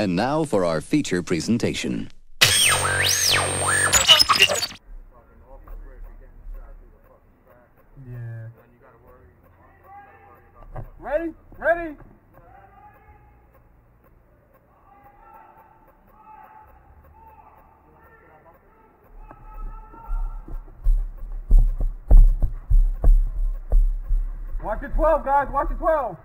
And now for our feature presentation. Yeah. Ready? Ready? Watch your 12, guys. Watch your 12.